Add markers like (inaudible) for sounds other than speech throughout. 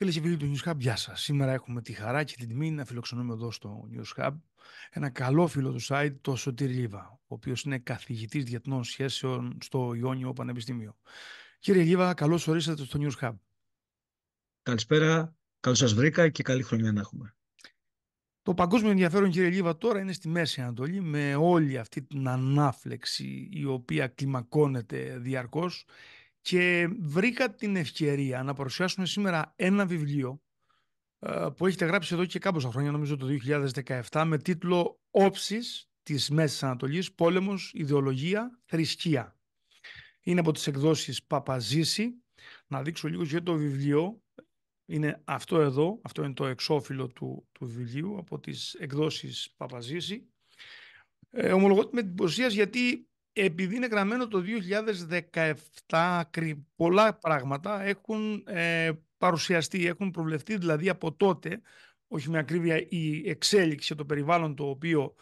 Φίλε και φίλοι του News Hub, γεια σας. Σήμερα έχουμε τη χαρά και την τιμή να φιλοξενούμε εδώ στο News Hub ένα καλό φίλο του site, το Σωτήρ Λίβα, ο οποίος είναι καθηγητής διεθνών σχέσεων στο Ιόνιο Πανεπιστήμιο. Κύριε Λίβα, καλώς ορίσατε στο News Hub. Καλησπέρα, καλώς σας βρήκα και καλή χρονιά να έχουμε. Το παγκόσμιο ενδιαφέρον, κύριε Λίβα, τώρα είναι στη Μέση Ανατολή με όλη αυτή την ανάφλεξη η οποία κλιμακώνεται διαρκώς και βρήκα την ευκαιρία να παρουσιάσουμε σήμερα ένα βιβλίο ε, που έχετε γράψει εδώ και κάμποσα χρόνια, νομίζω το 2017, με τίτλο «Όψεις της Μέσης Ανατολής, πόλεμος, ιδεολογία, θρησκεία». Είναι από τις εκδόσεις Παπαζήση. Να δείξω λίγο και το βιβλίο. Είναι αυτό εδώ, αυτό είναι το εξώφυλλο του, του βιβλίου από τις εκδόσεις Παπαζήση. Ε, ομολογώ ότι με εντυπωσίας γιατί επειδή είναι γραμμένο το 2017, πολλά πράγματα έχουν ε, παρουσιαστεί, έχουν προβλεφθεί δηλαδή από τότε, όχι με ακρίβεια η εξέλιξη, το περιβάλλον το οποίο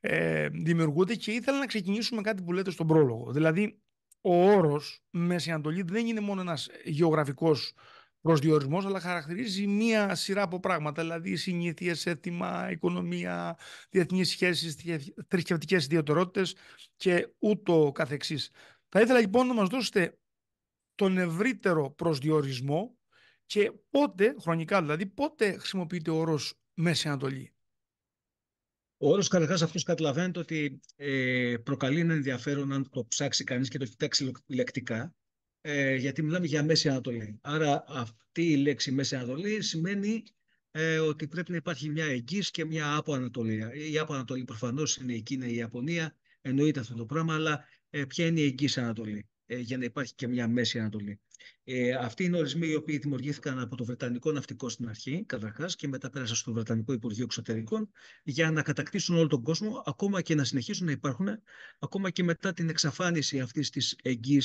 ε, δημιουργούνται και ήθελα να ξεκινήσουμε κάτι που λέτε στον πρόλογο. Δηλαδή, ο όρος Μέση Ανατολή δεν είναι μόνο ένας γεωγραφικός προσδιορισμός, αλλά χαρακτηρίζει μία σειρά από πράγματα, δηλαδή συνήθειες, έθιμα, οικονομία, διεθνείς σχέσεις, θρησκευτικές ιδιαιτερότητες και ούτω καθεξής. Θα ήθελα λοιπόν να μας δώσετε τον ευρύτερο προσδιορισμό και πότε, χρονικά δηλαδή, πότε χρησιμοποιείται ο όρος Μέση Ανατολή. Ο όρος καταρχάς αυτός καταλαβαίνετε ότι ε, προκαλεί ένα ενδιαφέρον αν το ψάξει κανείς και το κοιτάξει λεκτικά ε, γιατί μιλάμε για Μέση Ανατολή. Άρα αυτή η λέξη Μέση Ανατολή σημαίνει ε, ότι πρέπει να υπάρχει μια εγγύς και μια από Ανατολία. Η από Ανατολή προφανώς είναι η Κίνα, η Ιαπωνία, εννοείται αυτό το πράγμα, αλλά ε, ποια είναι η εγγύς Ανατολή ε, για να υπάρχει και μια Μέση Ανατολή. Ε, αυτοί είναι ορισμοί οι οποίοι δημιουργήθηκαν από το Βρετανικό Ναυτικό στην αρχή, καταρχάς, και μετά πέρασαν στο Βρετανικό Υπουργείο Εξωτερικών, για να κατακτήσουν όλο τον κόσμο, ακόμα και να συνεχίσουν να υπάρχουν, ακόμα και μετά την εξαφάνιση αυτής της εγγύη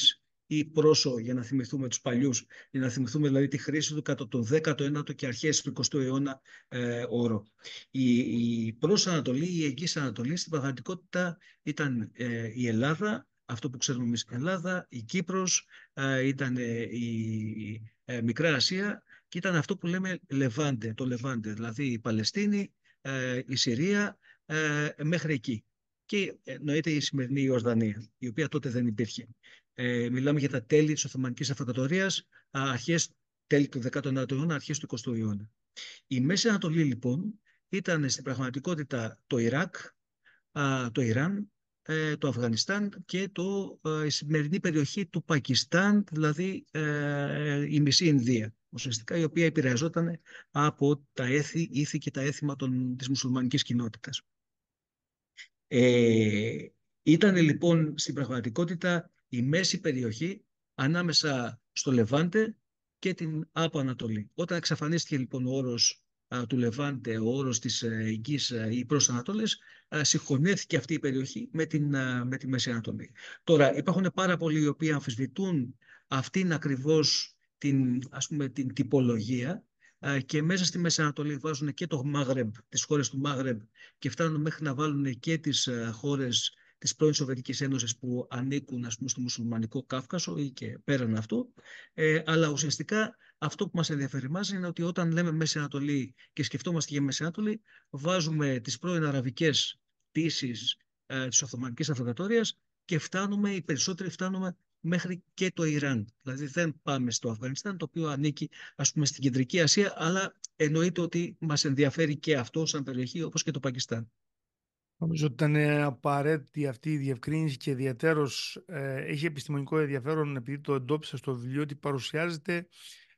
ή πρόσω για να θυμηθούμε τους παλιούς, για να θυμηθούμε δηλαδή τη χρήση του κατά το 19ο και αρχές του 20ου αιώνα ε, όρο. Η, η προς Ανατολή, η Εγγύης Ανατολή στην πραγματικότητα ήταν ε, η Ελλάδα, αυτό που ξέρουμε εμείς η Ελλάδα, η Κύπρος, ε, ήταν ε, η ε, Μικρά Ασία και ήταν αυτό που λέμε Λεβάντε, το Λεβάντε, δηλαδή η Παλαιστίνη, η Συρία, μέχρι εκεί. Και εννοείται η σημερινή Ιορδανία, η οποία τότε δεν υπήρχε. Ε, μιλάμε για τα τέλη της Οθωμανικής Αυτοκρατορίας, αρχές τέλη του 19ου αιώνα, αρχές του 20ου αιώνα. Η Μέση Ανατολή λοιπόν ήταν στην πραγματικότητα το Ιράκ, το Ιράν, ε, το Αφγανιστάν και το, ε, η σημερινή περιοχή του Πακιστάν, δηλαδή η μισή Ινδία, ουσιαστικά η οποία επηρεαζόταν από τα έθη, ήθη και τα έθιμα των, της μουσουλμανικής κοινότητας. Ε, ήταν λοιπόν στην πραγματικότητα η μέση περιοχή ανάμεσα στο Λεβάντε και την Άπο Ανατολή. Όταν εξαφανίστηκε λοιπόν ο όρος του Λεβάντε, ο όρος της ε, Εγγύης ή ε, προς Ανατόλες, συγχωνεύτηκε αυτή η περιοχή με, την, με τη Μέση Ανατολή. Τώρα υπάρχουν πάρα πολλοί οι οποίοι αμφισβητούν αυτήν ακριβώς την, ας πούμε, την τυπολογία και μέσα στη Μέση Ανατολή βάζουν και το Μάγρεμπ, τις χώρες του Μάγρεμπ και φτάνουν μέχρι να βάλουν και τις χώρες της πρώην Σοβιετικής Ένωσης που ανήκουν ας πούμε, στο μουσουλμανικό Κάφκασο ή και πέραν αυτού. Ε, αλλά ουσιαστικά αυτό που μας ενδιαφέρει μας είναι ότι όταν λέμε Μέση Ανατολή και σκεφτόμαστε για Μέση Ανατολή, βάζουμε τις πρώην αραβικές πτήσεις ε, της Οθωμανικής Αυτοκρατορίας και φτάνουμε, οι περισσότεροι φτάνουμε μέχρι και το Ιράν. Δηλαδή δεν πάμε στο Αφγανιστάν, το οποίο ανήκει ας πούμε στην Κεντρική Ασία, αλλά εννοείται ότι μας ενδιαφέρει και αυτό σαν περιοχή όπως και το Πακιστάν. Νομίζω ότι ήταν απαραίτητη αυτή η διευκρίνηση και ιδιαίτερος ε, έχει επιστημονικό ενδιαφέρον επειδή το εντόπισα στο βιβλίο ότι παρουσιάζεται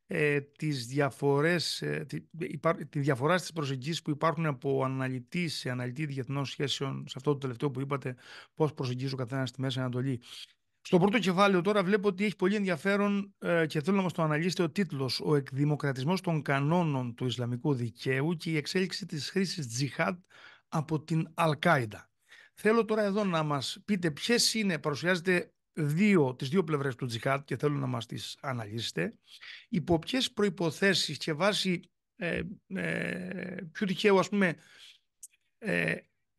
ε, τις διαφορές, ε, τη, τη διαφορά στις προσεγγίσεις που υπάρχουν από αναλυτή σε αναλυτή διεθνών σχέσεων σε αυτό το τελευταίο που είπατε πώς προσεγγίζει ο καθένας στη Μέση Ανατολή. Στο πρώτο κεφάλαιο τώρα βλέπω ότι έχει πολύ ενδιαφέρον ε, και θέλω να μας το αναλύσετε ο τίτλος «Ο εκδημοκρατισμός των κανόνων του Ισλαμικού δικαίου και η εξέλιξη της χρήσης τζιχάτ από την Αλκάιντα. Θέλω τώρα εδώ να μας πείτε ποιες είναι, παρουσιάζετε δύο, τις δύο πλευρές του τζιχάτ και θέλω να μας τις αναλύσετε, υπό ποιες προϋποθέσεις και βάσει ε, ε, πιο τυχαίου ας πούμε ε,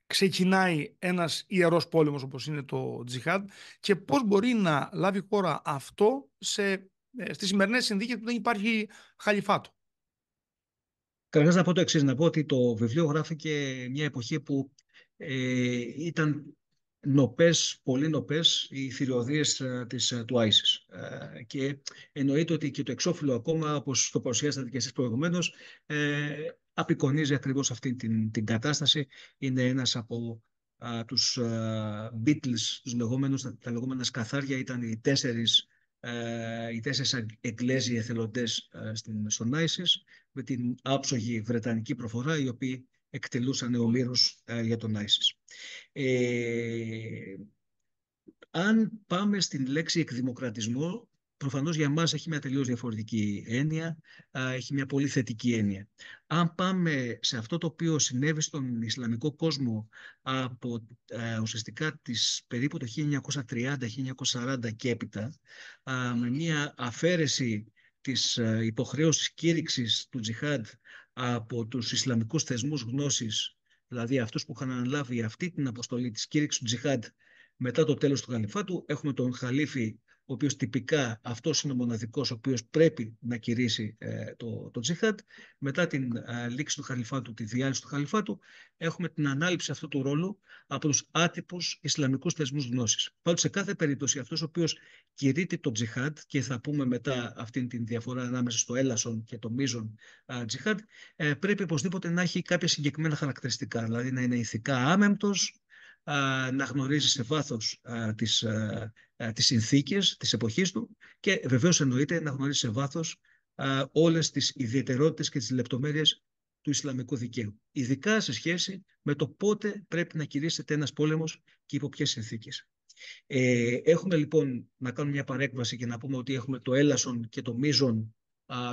ξεκινάει ένας ιερός πόλεμος όπως είναι το τζιχάτ και πώς μπορεί να λάβει χώρα αυτό σε, ε, στις σημερινές συνθήκες που δεν υπάρχει χαλιφάτο; Καταρχάς να πω το εξής, να πω ότι το βιβλίο γράφηκε μια εποχή που ε, ήταν νοπές, πολύ νοπές οι θηριωδίες ε, της, ε, του ISIS. Ε, και εννοείται ότι και το εξώφυλλο ακόμα, όπως το παρουσιάσατε και εσείς προηγουμένως, ε, απεικονίζει ακριβώς αυτή την, την κατάσταση. Είναι ένας από α, τους α, Beatles, τους λεγόμενους, τα λεγόμενα σκαθάρια, ήταν οι τέσσερις ε, οι τέσσερις εγγλέζοι εθελοντές ε, στην, στον ISIS με την άψογη βρετανική προφορά οι οποίοι εκτελούσαν ομήρους ε, για τον ISIS. Ε, αν πάμε στην λέξη εκδημοκρατισμό, προφανώς για μας έχει μια τελείως διαφορετική έννοια, έχει μια πολύ θετική έννοια. Αν πάμε σε αυτό το οποίο συνέβη στον Ισλαμικό κόσμο από ουσιαστικά τις περίπου το 1930-1940 και έπειτα, με μια αφαίρεση της υποχρέωσης κήρυξης του τζιχάντ από τους Ισλαμικούς θεσμούς γνώσης, δηλαδή αυτούς που είχαν αναλάβει αυτή την αποστολή της κήρυξης του τζιχάντ μετά το τέλος του Χαλιφάτου, έχουμε τον Χαλίφη ο οποίος τυπικά αυτός είναι ο μοναδικός ο οποίος πρέπει να κηρύσει ε, το, το τζιχάτ. Μετά την ε, λήξη του Χαλιφάτου, τη διάλυση του Χαλιφάτου, έχουμε την ανάληψη αυτού του ρόλου από τους άτυπους Ισλαμικούς θεσμούς γνώσης. Πάντως σε κάθε περίπτωση αυτός ο οποίος κηρύττει το τζιχάτ και θα πούμε μετά αυτήν την διαφορά ανάμεσα στο έλασον και το μείζον ε, τζιχάτ, ε, πρέπει οπωσδήποτε να έχει κάποια συγκεκριμένα χαρακτηριστικά, δηλαδή να είναι ηθικά άμεμπτος, να γνωρίζεις σε βάθος τις, τις συνθήκες της εποχής του και βεβαίως εννοείται να γνωρίζεις σε βάθος όλες τις ιδιαιτερότητες και τις λεπτομέρειες του Ισλαμικού δικαίου. Ειδικά σε σχέση με το πότε πρέπει να κηρύσσεται ένας πόλεμος και υπό ποιες συνθήκες. Ε, έχουμε λοιπόν να κάνουμε μια παρέκβαση και να πούμε ότι έχουμε το έλασον και το μείζον,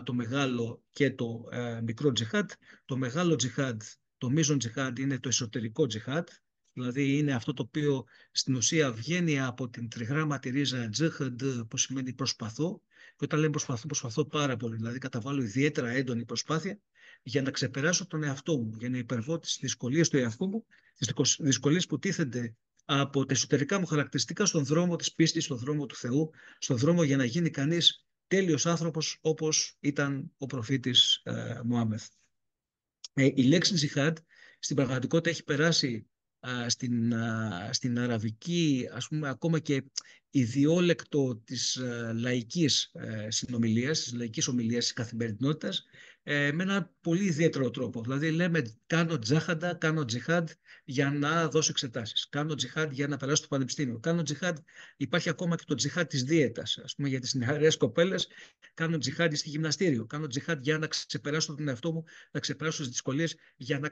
το μεγάλο και το ε, μικρό τζιχάτ. Το μεγάλο τζιχάτ, το μείζον τζιχάτ είναι το εσωτερικό τζιχάτ, Δηλαδή είναι αυτό το οποίο στην ουσία βγαίνει από την τριγράμματη ρίζα τζεχαντ που σημαίνει προσπαθώ. Και όταν λέμε προσπαθώ, προσπαθώ πάρα πολύ. Δηλαδή καταβάλω ιδιαίτερα έντονη προσπάθεια για να ξεπεράσω τον εαυτό μου, για να υπερβώ τις δυσκολίες του εαυτού μου, τις δυσκολίες που τίθενται από τα εσωτερικά μου χαρακτηριστικά στον δρόμο της πίστης, στον δρόμο του Θεού, στον δρόμο για να γίνει κανείς τέλειος άνθρωπος όπως ήταν ο προφήτης ε, Μωάμεθ. Ε, η λέξη τζιχάντ στην πραγματικότητα έχει περάσει στην, στην αραβική, ας πούμε, ακόμα και ιδιόλεκτο της λαϊκής συνομιλίας, της λαϊκής ομιλίας της καθημερινότητας, ε, με ένα πολύ ιδιαίτερο τρόπο. Δηλαδή λέμε κάνω τζάχαντα, κάνω τζιχάντ για να δώσω εξετάσεις. Κάνω τζιχάντ για να περάσω στο πανεπιστήμιο. Κάνω τζιχάντ, υπάρχει ακόμα και το τζιχάντ της δίαιτας. Ας πούμε για τις νεαρές κοπέλες, κάνω τζιχάντ στη γυμναστήριο. Κάνω τζιχάντ για να ξεπεράσω τον εαυτό μου, να ξεπεράσω τις δυσκολίες, για να,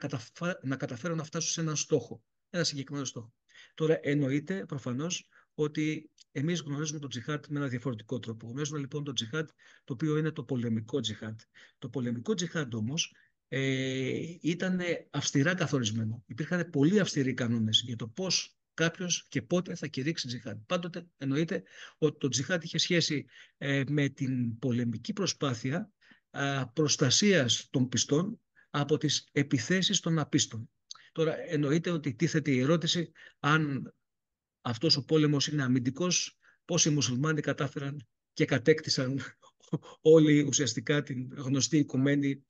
να καταφέρω να φτάσω σε έναν στόχο ένα συγκεκριμένο στόχο. Τώρα εννοείται προφανώς ότι εμείς γνωρίζουμε τον τζιχάτ με ένα διαφορετικό τρόπο. Γνωρίζουμε λοιπόν τον τζιχάτ το οποίο είναι το πολεμικό τζιχάτ. Το πολεμικό τζιχάτ όμως ε, ήταν αυστηρά καθορισμένο. Υπήρχαν πολύ αυστηροί κανόνες για το πώς κάποιος και πότε θα κηρύξει τζιχάτ. Πάντοτε εννοείται ότι το τζιχάτ είχε σχέση ε, με την πολεμική προσπάθεια ε, προστασίας των πιστών από τις επιθέσεις των απίστων. Τώρα εννοείται ότι τίθεται η ερώτηση αν αυτός ο πόλεμος είναι αμυντικός, πώς οι μουσουλμάνοι κατάφεραν και κατέκτησαν (laughs) όλοι ουσιαστικά την γνωστή οικουμένη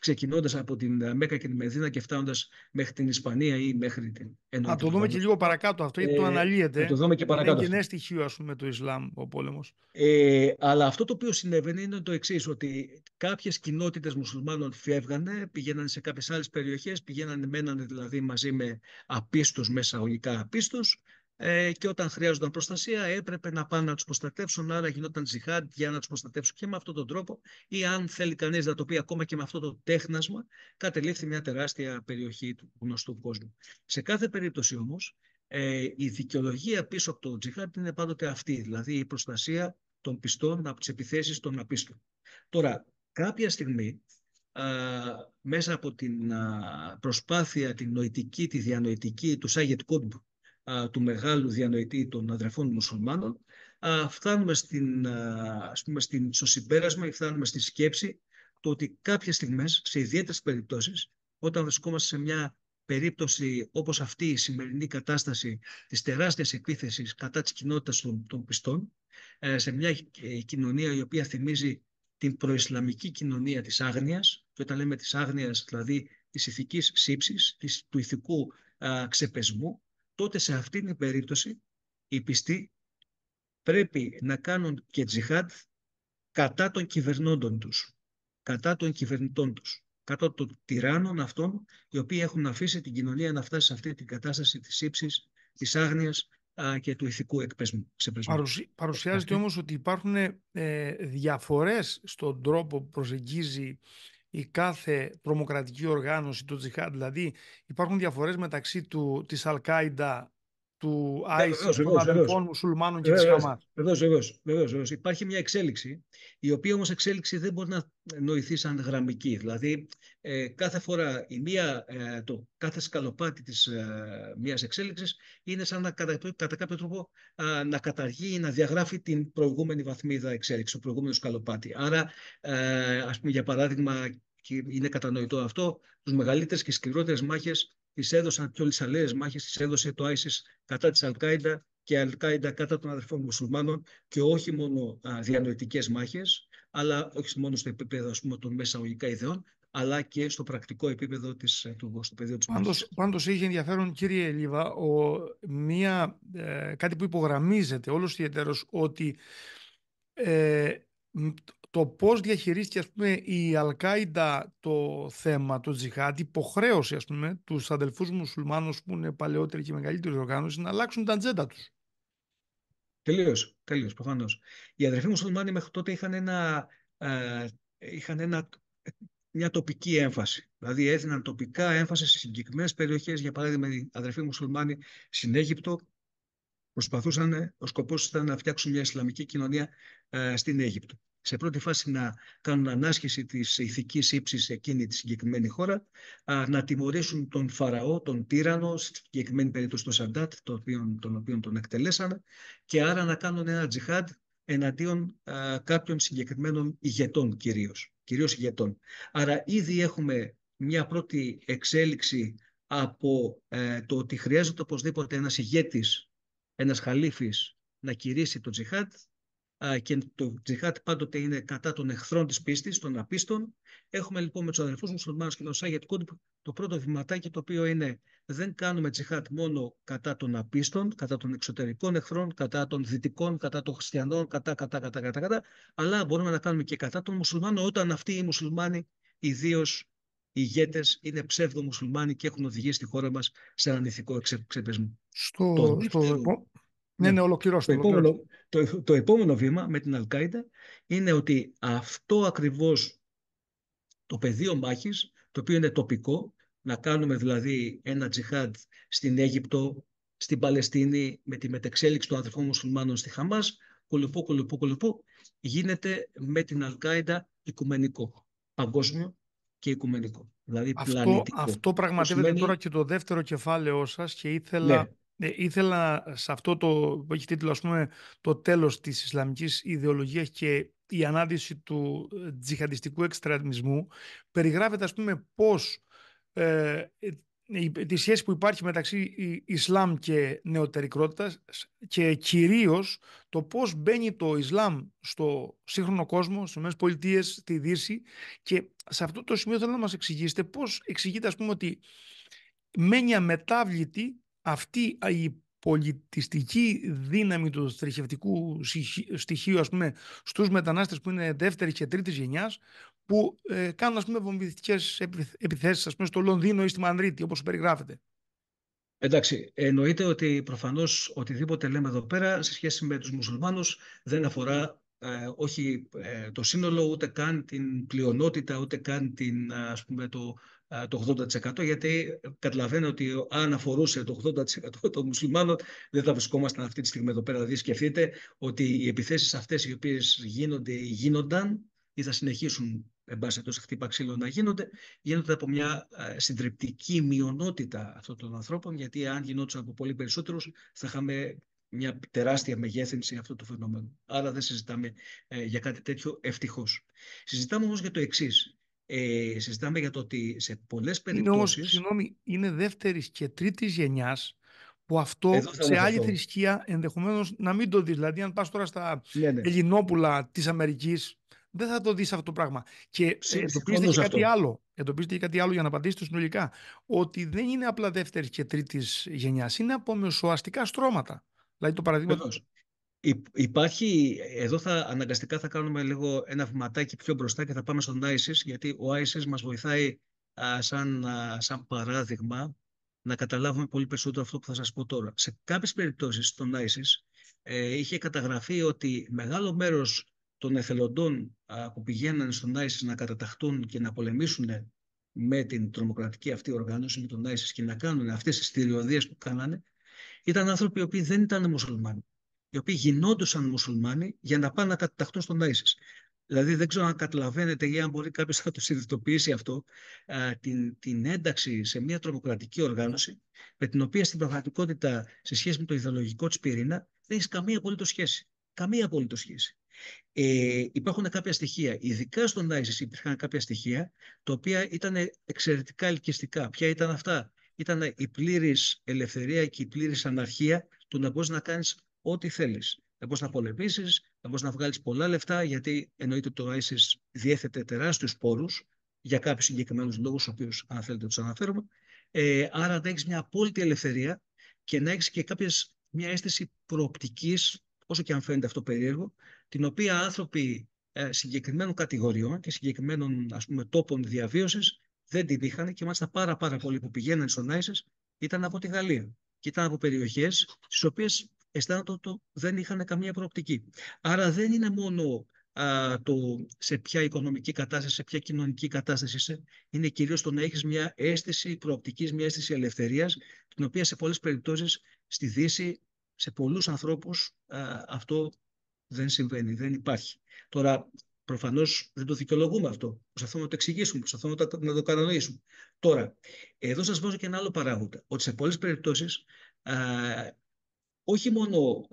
ξεκινώντας από την Μέκα και την Μεδίνα και φτάνοντας μέχρι την Ισπανία ή μέχρι την Ενότητα. Να το δούμε και λίγο παρακάτω αυτό, γιατί ε, το αναλύεται. Να το δούμε και παρακάτω. Είναι και στοιχείο, ας πούμε, το Ισλάμ ο πόλεμος. Ε, αλλά αυτό το οποίο συνέβαινε είναι το εξής, ότι κάποιες κοινότητες μουσουλμάνων φεύγανε, πηγαίνανε σε κάποιες άλλες περιοχές, πηγαίνανε, μένανε δηλαδή μαζί με απίστους, μέσα ολικά απίστους, ε, και όταν χρειάζονταν προστασία έπρεπε να πάνε να τους προστατεύσουν, άρα γινόταν τζιχάντ για να τους προστατεύσουν και με αυτόν τον τρόπο ή αν θέλει κανείς να το πει ακόμα και με αυτό το τέχνασμα, κατελήφθη μια τεράστια περιοχή του γνωστού κόσμου. Σε κάθε περίπτωση όμως, ε, η δικαιολογία πίσω από το τζιχάντ είναι πάντοτε αυτή, δηλαδή η προστασία των πιστών από τις επιθέσεις των απίστων. Τώρα, κάποια στιγμή α, μέσα από την α, προσπάθεια, την νοητική, τη διανοητική του Σάγετ Κούντμπ του μεγάλου διανοητή των αδερφών μουσουλμάνων, φτάνουμε στην, ας πούμε, στην, στο συμπέρασμα ή φτάνουμε στη σκέψη το ότι κάποιες στιγμές, σε ιδιαίτερες περιπτώσεις, όταν βρισκόμαστε σε μια περίπτωση όπως αυτή η σημερινή κατάσταση της τεράστιας επίθεσης κατά της κοινότητας των, των πιστών, ε, σε μια ε, κοινωνία η οποία θυμίζει την προϊσλαμική κοινωνία της άγνοιας, και όταν λέμε της άγνοιας, δηλαδή της ηθικής σύψης, της, του ηθικού α, ξεπεσμού, τότε σε αυτήν την περίπτωση οι πιστοί πρέπει να κάνουν και τζιχάντ κατά των κυβερνώντων τους, κατά των κυβερνητών τους, κατά των τυράννων αυτών, οι οποίοι έχουν αφήσει την κοινωνία να φτάσει σε αυτή την κατάσταση της ύψης, της άγνοιας και του ηθικού εκπέσμου. Παρουσι, παρουσιάζεται όμως ότι υπάρχουν ε, διαφορές στον τρόπο που προσεγγίζει η κάθε τρομοκρατική οργάνωση του Τζιχάντ. Δηλαδή υπάρχουν διαφορές μεταξύ του, της Αλκάιντα του ISIS, των αδελφών μουσουλμάνων και της Χαμάς. Βεβαίως, βεβαίως, Υπάρχει μια εξέλιξη, η οποία όμως εξέλιξη δεν μπορεί να νοηθεί σαν γραμμική. Δηλαδή, ε, κάθε φορά, η μία, ε, το κάθε σκαλοπάτι της ε, μίας εξέλιξης είναι σαν να κατά, κατά κάποιο τρόπο να καταργεί ή να διαγράφει την προηγούμενη βαθμίδα εξέλιξη, το προηγούμενο σκαλοπάτι. Άρα, ε, ας πούμε, για παράδειγμα, και είναι κατανοητό αυτό, τους μεγαλύτερες και σκληρότερες μάχες τις έδωσαν και όλες τις άλλες μάχες, τις έδωσε το ISIS κατά της Αλκάιντα και Αλκάιντα κατά των αδερφών μουσουλμάνων και όχι μόνο α, διανοητικές μάχες, αλλά όχι μόνο στο επίπεδο ας πούμε, των μεσαγωγικά ιδεών, αλλά και στο πρακτικό επίπεδο της, ε, του, στο πεδίο της πάντως, πάντως είχε ενδιαφέρον κύριε Λίβα ο, μία, ε, κάτι που υπογραμμίζεται όλος ιδιαίτερος ότι ε, το πώς διαχειρίστηκε ας πούμε, η Αλκάιντα το θέμα, το τζιχάτ, υποχρέωσε ας πούμε, τους αδελφούς μουσουλμάνους που είναι παλαιότεροι και μεγαλύτερη οργάνωση να αλλάξουν τα ατζέντα τους; Τελείως, τελείως, προφανώς. Οι αδελφοί μουσουλμάνοι μέχρι τότε είχαν, ένα, ε, είχαν ένα, μια τοπική έμφαση. Δηλαδή έδιναν τοπικά έμφαση σε συγκεκριμένες περιοχές. Για παράδειγμα, οι αδελφοί μουσουλμάνοι στην Αίγυπτο προσπαθούσαν, ο σκοπός ήταν να φτιάξουν μια Ισλαμική κοινωνία ε, στην Αίγυπτο σε πρώτη φάση να κάνουν ανάσχεση της ηθικής ύψης σε εκείνη τη συγκεκριμένη χώρα, να τιμωρήσουν τον Φαραώ, τον τύρανο, στη συγκεκριμένη περίπτωση τον Σαντάτ, τον οποίο, τον οποίο τον εκτελέσανε, και άρα να κάνουν ένα τζιχάντ εναντίον α, κάποιων συγκεκριμένων ηγετών κυρίως, κυρίως ηγετών. Άρα ήδη έχουμε μια πρώτη εξέλιξη από ε, το ότι χρειάζεται οπωσδήποτε ένας ηγέτης, ένας χαλίφης να κηρύσει το τζιχάντ και το τζιχάτ πάντοτε είναι κατά των εχθρών της πίστης, των απίστων. Έχουμε λοιπόν με τους αδελφούς μουσουλμάνους και τον Σάγετ Κούντ το πρώτο βηματάκι το οποίο είναι δεν κάνουμε τζιχάτ μόνο κατά των απίστων, κατά των εξωτερικών εχθρών, κατά των δυτικών, κατά των χριστιανών, κατά, κατά, κατά, κατά, κατά, αλλά μπορούμε να κάνουμε και κατά των μουσουλμάνων όταν αυτοί οι μουσουλμάνοι ιδίως οι ηγέτες είναι ψεύδο μουσουλμάνοι και έχουν οδηγήσει τη χώρα μας σε έναν ηθικό εξεπεσμό. Στο, το στο, ναι, ναι, ολοκληρώστε. Το, επόμενο, το, το επόμενο βήμα με την Αλκάιντα είναι ότι αυτό ακριβώς το πεδίο μάχης, το οποίο είναι τοπικό, να κάνουμε δηλαδή ένα τζιχάντ στην Αίγυπτο, στην Παλαιστίνη, με τη μετεξέλιξη των αδερφών μουσουλμάνων στη Χαμάς, κολυπού, κολυπού, κολυπού, γίνεται με την Αλκάιντα οικουμενικό, παγκόσμιο και οικουμενικό. Δηλαδή αυτό, πλανητικό. Αυτό πραγματεύεται τώρα και το δεύτερο κεφάλαιό σας και ήθελα... Ναι ε, ήθελα σε αυτό το που έχει τίτλο ας πούμε το τέλος της Ισλαμικής ιδεολογίας και η ανάδυση του ε, τζιχαντιστικού εξτρατισμού περιγράφεται ας πούμε πώς ε, τη σχέση που υπάρχει μεταξύ Ισλάμ και νεωτερικότητας και κυρίως το πώς μπαίνει το Ισλάμ στο σύγχρονο κόσμο, στις ΗΠΑ, Πολιτείες, στη Δύση. Και σε αυτό το σημείο θέλω να μας εξηγήσετε πώς εξηγείται ας πούμε ότι μένει αμετάβλητη αυτή η πολιτιστική δύναμη του θρησκευτικού στοιχείου ας πούμε, στους μετανάστες που είναι δεύτερης και τρίτης γενιάς που ε, κάνουν ας πούμε, βομβιστικές επιθέσεις ας πούμε, στο Λονδίνο ή στη Μανδρίτη όπως περιγράφεται. Εντάξει, εννοείται ότι προφανώς οτιδήποτε λέμε εδώ πέρα σε σχέση με τους μουσουλμάνους δεν αφορά ε, όχι ε, το σύνολο, ούτε καν την πλειονότητα, ούτε καν την, ας πούμε, το, το 80% γιατί καταλαβαίνω ότι αν αφορούσε το 80% των μουσουλμάνων δεν θα βρισκόμασταν αυτή τη στιγμή εδώ πέρα. Δηλαδή σκεφτείτε ότι οι επιθέσεις αυτές οι οποίες γίνονται ή γίνονταν ή θα συνεχίσουν εν πάση τόσο χτύπα ξύλο να γίνονται, γίνονται από μια συντριπτική μειονότητα αυτών των ανθρώπων, γιατί αν γινόντουσαν από πολύ περισσότερους θα είχαμε μια τεράστια μεγέθυνση αυτού του φαινομένου. Άρα δεν συζητάμε ε, για κάτι τέτοιο ευτυχώς. Συζητάμε όμως για το εξής ε, συζητάμε για το ότι σε πολλές περιπτώσεις... Είναι συγγνώμη, είναι δεύτερης και τρίτης γενιάς που αυτό σε άλλη θρησκεία ενδεχομένως να μην το δεις. Δηλαδή αν πας τώρα στα ναι, ναι. Ελληνόπουλα της Αμερικής δεν θα το δεις αυτό το πράγμα. Και εντοπίζεται και κάτι άλλο. Εντοπίζεται και κάτι άλλο για να απαντήσετε συνολικά. Ότι δεν είναι απλά δεύτερης και τρίτης γενιάς, είναι από μεσοαστικά στρώματα. Δηλαδή το παραδείγμα. Υπάρχει, εδώ θα αναγκαστικά θα κάνουμε λίγο ένα βηματάκι πιο μπροστά και θα πάμε στον ISIS, γιατί ο ISIS μας βοηθάει σαν, σαν παράδειγμα να καταλάβουμε πολύ περισσότερο αυτό που θα σας πω τώρα. Σε κάποιες περιπτώσεις στον ISIS ε, είχε καταγραφεί ότι μεγάλο μέρος των εθελοντών που πηγαίνανε στον ISIS να καταταχτούν και να πολεμήσουν με την τρομοκρατική αυτή οργάνωση, με τον ISIS και να κάνουν αυτές τις στηριωδίες που κάνανε, ήταν άνθρωποι οι οποίοι δεν ήταν μουσουλμάνοι, οι οποίοι γινόντουσαν μουσουλμάνοι για να πάνε να καταταχτούν στον ISIS. Δηλαδή δεν ξέρω αν καταλαβαίνετε ή αν μπορεί κάποιος να το συνειδητοποιήσει αυτό, την, την ένταξη σε μια τρομοκρατική οργάνωση, με την οποία στην πραγματικότητα σε σχέση με το ιδεολογικό της πυρήνα δεν έχει καμία απολύτως σχέση. Καμία απολύτως σχέση. Ε, υπάρχουν κάποια στοιχεία, ειδικά στον ISIS υπήρχαν κάποια στοιχεία, τα οποία ήταν εξαιρετικά ελκυστικά. Ποια ήταν αυτά, ήταν η πλήρης ελευθερία και η πλήρης αναρχία του να μπορείς να κάνεις ό,τι θέλεις. Να μπορείς να πολεμήσει, να μπορείς να βγάλεις πολλά λεφτά, γιατί εννοείται ότι το ISIS διέθετε τεράστιους πόρους για κάποιους συγκεκριμένους λόγους, του οποίου αν θέλετε τους αναφέρουμε. Ε, άρα να έχεις μια απόλυτη ελευθερία και να έχεις και κάποιες, μια αίσθηση προοπτικής, όσο και αν φαίνεται αυτό περίεργο, την οποία άνθρωποι ε, συγκεκριμένων κατηγοριών και συγκεκριμένων ας πούμε, τόπων διαβίωσης δεν την είχαν και μάλιστα πάρα, πάρα πολλοί που πηγαίναν στον ISIS ήταν από τη Γαλλία και ήταν από περιοχές στις οποίες αισθάνονται ότι δεν είχαν καμία προοπτική. Άρα δεν είναι μόνο α, το σε ποια οικονομική κατάσταση, σε ποια κοινωνική κατάσταση είσαι, είναι κυρίως το να έχεις μια αίσθηση προοπτικής, μια αίσθηση ελευθερίας, την οποία σε πολλές περιπτώσεις στη Δύση, σε πολλούς ανθρώπους αυτό δεν συμβαίνει, δεν υπάρχει. Τώρα, Προφανώς δεν το δικαιολογούμε αυτό. Προσπαθούμε να το εξηγήσουμε, προσπαθούμε να το, να το κατανοήσουμε. Τώρα, εδώ σας βάζω και ένα άλλο παράγοντα. Ότι σε πολλές περιπτώσεις όχι μόνο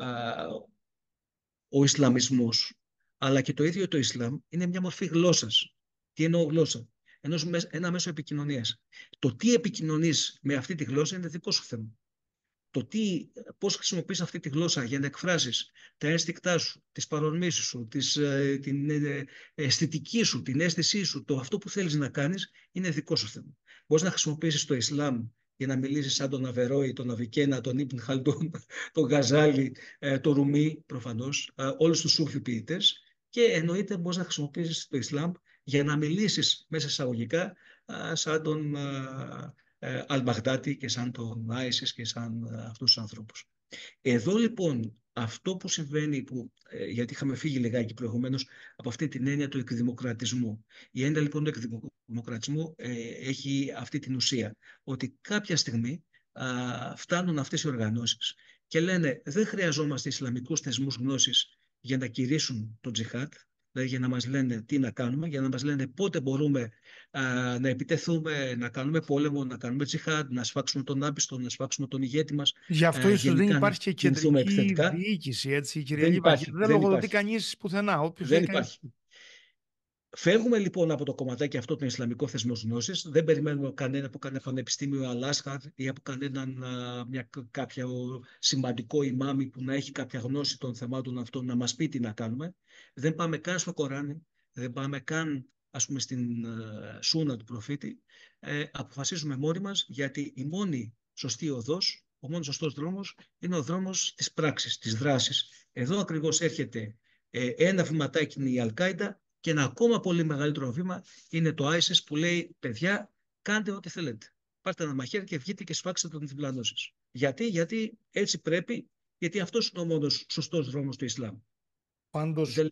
ο Ισλαμισμός, αλλά και το ίδιο το Ισλάμ είναι μια μορφή γλώσσας. Τι εννοώ γλώσσα; Ενός, ένα μέσο επικοινωνίας. Το τι επικοινωνείς με αυτή τη γλώσσα είναι δικό σου θέμα. Το τι, πώς χρησιμοποιείς αυτή τη γλώσσα για να εκφράσεις τα ένστικτά σου, τις παρορμήσεις σου, τις, ε, την ε, αισθητική σου, την αίσθησή σου, το αυτό που θέλεις να κάνεις είναι δικό σου θέμα. Μπορείς να χρησιμοποιήσεις το Ισλάμ για να μιλήσεις σαν τον Αβερόη, τον Αβικένα, τον Ιπν Χαλτούν, τον Γαζάλη, ε, τον Ρουμί προφανώς, ε, όλους τους Σούφι ποιητές. Και εννοείται μπορείς να χρησιμοποιήσεις το Ισλάμ για να μιλήσεις μέσα εισαγωγικά ε, σαν τον Αλμπαγδάτη και σαν τον Άισις και σαν αυτούς τους ανθρώπους. Εδώ λοιπόν αυτό που συμβαίνει, που, ε, γιατί είχαμε φύγει λιγάκι προηγουμένως από αυτή την έννοια του εκδημοκρατισμού. Η έννοια λοιπόν του εκδημοκρατισμού ε, έχει αυτή την ουσία, ότι κάποια στιγμή α, φτάνουν αυτές οι οργανώσεις και λένε δεν χρειαζόμαστε Ισλαμικούς θεσμούς γνώσης για να κηρύσουν τον τζιχάτ, δηλαδή για να μας λένε τι να κάνουμε, για να μας λένε πότε μπορούμε α, να επιτεθούμε, να κάνουμε πόλεμο, να κάνουμε τσιχάντ, να σφάξουμε τον άπιστο, να σφάξουμε τον ηγέτη μας. Γι' αυτό ίσως δεν υπάρχει και κεντρική διοίκηση, έτσι, κυρία δεν, υπάρχει, δεν, δεν λογοδοτεί κανείς πουθενά. δεν υπάρχει. Φεύγουμε λοιπόν από το κομματάκι αυτό των Ισλαμικό θεσμό γνώσης. Δεν περιμένουμε κανένα από κανένα πανεπιστήμιο Αλάσχαρ ή από κανέναν μια, κάποιο σημαντικό ημάμι που να έχει κάποια γνώση των θεμάτων αυτών να μας πει τι να κάνουμε. Δεν πάμε καν στο Κοράνι, δεν πάμε καν ας πούμε στην uh, σούνα του προφήτη. Ε, αποφασίζουμε μόνοι μας γιατί η μόνη σωστή οδός, ο μόνος σωστός δρόμος είναι ο δρόμος της πράξης, της δράσης. Εδώ ακριβώς έρχεται ε, ένα βηματάκι η Αλκάιντα και ένα ακόμα πολύ μεγαλύτερο βήμα είναι το ISIS που λέει παιδιά κάντε ό,τι θέλετε. Πάρτε ένα μαχαίρι και βγείτε και σφάξτε τον διπλανό σας. Γιατί, γιατί έτσι πρέπει, γιατί αυτός είναι ο μόνος σωστός δρόμος του Ισλάμ. Πάντως, Δεν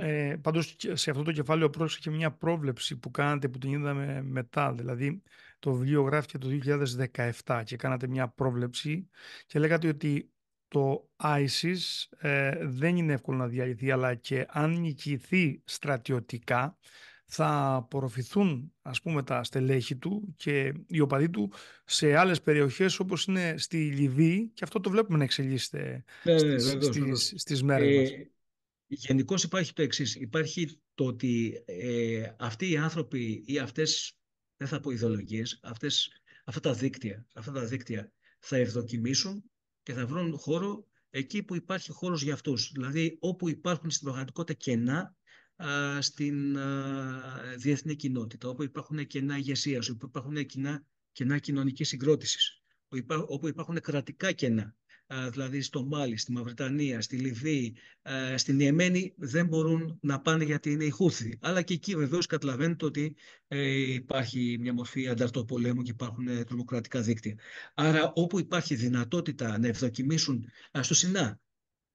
Ε, πάντως σε αυτό το κεφάλαιο πρόσεξε και μια πρόβλεψη που κάνατε που την είδαμε μετά. Δηλαδή το βιβλίο γράφηκε το 2017 και κάνατε μια πρόβλεψη και λέγατε ότι το ISIS ε, δεν είναι εύκολο να διαλυθεί, αλλά και αν νικηθεί στρατιωτικά θα απορροφηθούν ας πούμε τα στελέχη του και οι οπαδοί του σε άλλες περιοχές όπως είναι στη Λιβύη και αυτό το βλέπουμε να εξελίσσεται ναι, ναι, στις, στις, μέρες μας. Ε, Γενικώς υπάρχει το εξής. Υπάρχει το ότι ε, αυτοί οι άνθρωποι ή αυτές, δεν θα πω ιδεολογίες, αυτές, αυτά τα δίκτυα, αυτά τα δίκτυα θα ευδοκιμήσουν και θα βρουν χώρο εκεί που υπάρχει χώρος για αυτούς. Δηλαδή όπου υπάρχουν στην πραγματικότητα κενά, στην διεθνή κοινότητα, όπου υπάρχουν κενά ηγεσίας, όπου υπάρχουν κενά, κενά κοινωνικής συγκρότησης, όπου υπάρχουν κρατικά κενά. Δηλαδή στο Μάλι, στη Μαυριτανία, στη Λιβύη, στην Ιεμένη δεν μπορούν να πάνε γιατί είναι οι Χούθη. Αλλά και εκεί βεβαίως καταλαβαίνετε ότι ε, υπάρχει μια μορφή ανταρτοπολέμου και υπάρχουν ε, τρομοκρατικά δίκτυα. Άρα όπου υπάρχει δυνατότητα να ευδοκιμήσουν στο Σινά,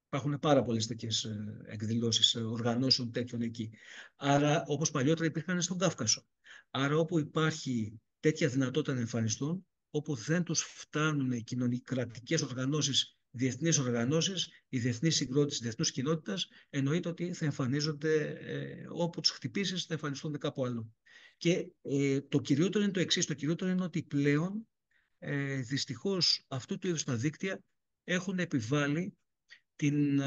Υπάρχουν πάρα πολλές τέτοιες εκδηλώσεις οργανώσεων τέτοιων εκεί. Άρα, όπως παλιότερα υπήρχαν στον Κάφκασο. Άρα, όπου υπάρχει τέτοια δυνατότητα να εμφανιστούν, όπου δεν τους φτάνουν οι κοινωνικρατικέ οργανώσεις, διεθνείς οργανώσεις, η διεθνή συγκρότηση διεθνούς κοινότητας, εννοείται ότι θα εμφανίζονται ε, όπου του χτυπήσεις, θα εμφανιστούν κάπου αλλού. Και ε, το κυριότερο είναι το εξής: Το κυριότερο είναι ότι πλέον ε, δυστυχώς αυτού του είδους τα δίκτυα έχουν επιβάλει την,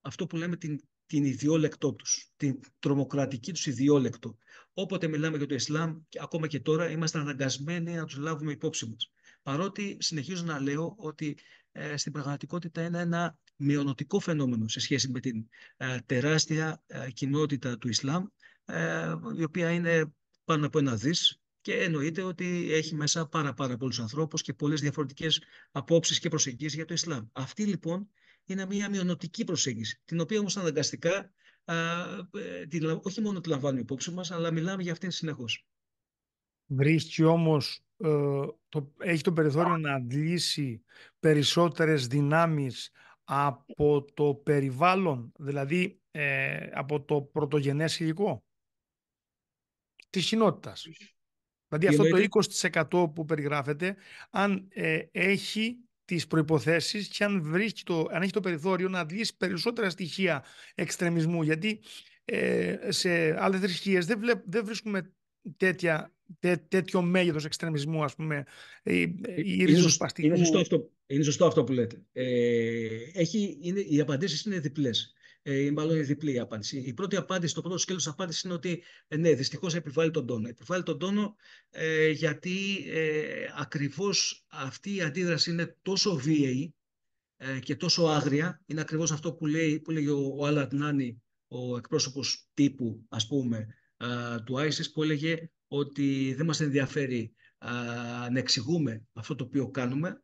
αυτό που λέμε την, την ιδιόλεκτό τους, την τρομοκρατική τους ιδιόλεκτο. Όποτε μιλάμε για το Ισλάμ, ακόμα και τώρα, είμαστε αναγκασμένοι να τους λάβουμε υπόψη μας. Παρότι συνεχίζω να λέω ότι ε, στην πραγματικότητα είναι ένα μειονοτικό φαινόμενο σε σχέση με την ε, τεράστια ε, κοινότητα του Ισλάμ, η οποία είναι πάνω από ένα δις και εννοείται ότι έχει μέσα πάρα, πάρα πολλούς ανθρώπους και πολλές διαφορετικές απόψεις και προσεγγίσεις για το Ισλάμ. Αυτή λοιπόν είναι μια μειονοτική προσέγγιση, την οποία όμως αναγκαστικά α, ε, την, όχι μόνο τη λαμβάνουμε υπόψη μας, αλλά μιλάμε για αυτήν συνεχώς. Βρίσκει όμως, ε, το, έχει το περιθώριο να αντλήσει περισσότερες δυνάμεις από το περιβάλλον, δηλαδή ε, από το πρωτογενές υλικό της κοινότητας. Δηλαδή αυτό το 20% που περιγράφεται, αν ε, έχει τις προϋποθέσεις και αν, βρίσκει το, αν έχει το περιθώριο να αντλήσει περισσότερα στοιχεία εξτρεμισμού. Γιατί ε, σε άλλες θρησκείες δεν, δεν βρίσκουμε τέτοια, τέ, τέτοιο μέγεθος εξτρεμισμού, ας πούμε, ή, ή είναι, είναι, σωστό αυτό, είναι σωστό αυτό που λέτε. Ε, έχει, είναι, οι απαντήσεις είναι διπλές ε, μάλλον η διπλή απάντηση. Η πρώτη απάντηση, το πρώτο σκέλος απάντησης είναι ότι ε, ναι, δυστυχώς επιβάλλει τον τόνο. Επιβάλλει τον τόνο ε, γιατί ε, ακριβώς αυτή η αντίδραση είναι τόσο βίαιη ε, και τόσο άγρια. Είναι ακριβώς αυτό που λέει, που λέει ο, ο Άλαντ Νάνι, ο εκπρόσωπος τύπου, ας πούμε, του ISIS, που έλεγε ότι δεν μας ενδιαφέρει να εξηγούμε αυτό το οποίο κάνουμε,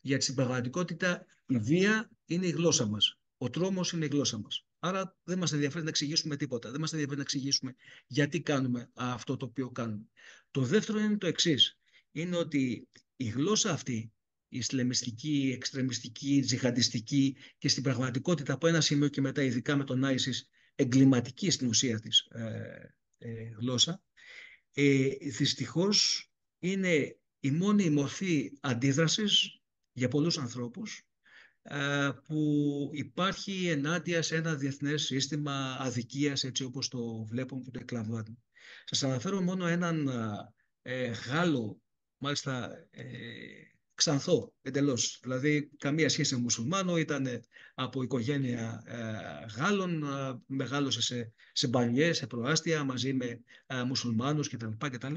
γιατί στην πραγματικότητα η βία είναι η γλώσσα μας. Ο τρόμος είναι η γλώσσα μας. Άρα δεν μας ενδιαφέρει να εξηγήσουμε τίποτα. Δεν μας ενδιαφέρει να εξηγήσουμε γιατί κάνουμε αυτό το οποίο κάνουμε. Το δεύτερο είναι το εξής. Είναι ότι η γλώσσα αυτή, η ισλαμιστική, εξτρεμιστική, τζιχαντιστική και στην πραγματικότητα από ένα σημείο και μετά, ειδικά με τον Άισις, εγκληματική στην ουσία της ε, ε, γλώσσα, ε, δυστυχώς είναι η μόνη μορφή αντίδρασης για πολλούς ανθρώπους ε, που υπάρχει ενάντια σε ένα διεθνές σύστημα αδικίας έτσι όπως το βλέπουμε που το εκλαμβάνουν. Σας αναφέρω μόνο έναν ε, Γάλλο, μάλιστα ε, ξανθό εντελώς, δηλαδή καμία σχέση με μουσουλμάνο, ήταν από οικογένεια ε, Γάλλων, ε, μεγάλωσε σε, σε μπαλιέ, σε προάστια μαζί με ε, μουσουλμάνους κτλ. κτλ.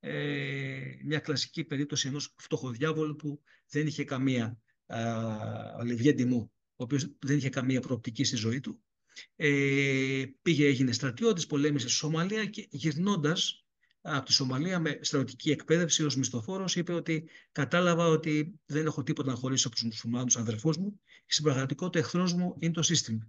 Ε, μια κλασική περίπτωση ενός φτωχοδιάβολου που δεν είχε καμία Λιβιέ Ντιμού, ο οποίος δεν είχε καμία προοπτική στη ζωή του. Ε, πήγε, έγινε στρατιώτης, πολέμησε στη Σομαλία και γυρνώντας από τη Σομαλία με στρατιωτική εκπαίδευση ως μισθοφόρος είπε ότι κατάλαβα ότι δεν έχω τίποτα να χωρίσω από τους μουσουλμάνους αδερφούς μου και στην πραγματικότητα εχθρός μου είναι το σύστημα.